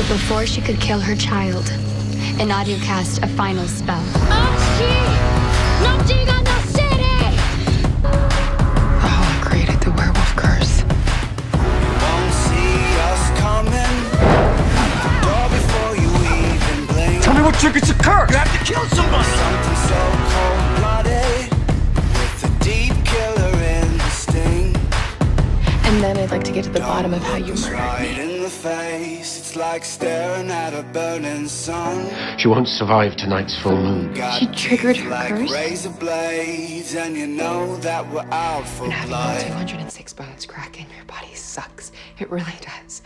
But before she could kill her child, Inadu cast a final spell. The Hall ah, created the werewolf curse. Won't see us coming. Door before you. Tell me what triggers the curse! You have to kill somebody. And then I'd like to get to the bottom of how you Looks murdered me. in the face. It's like staring at a burning sun. She won't survive tonight's full moon. Got She triggered her like curse? razor blades, and you know that we're out for And having blood. 206 bones cracking your body sucks. It really does.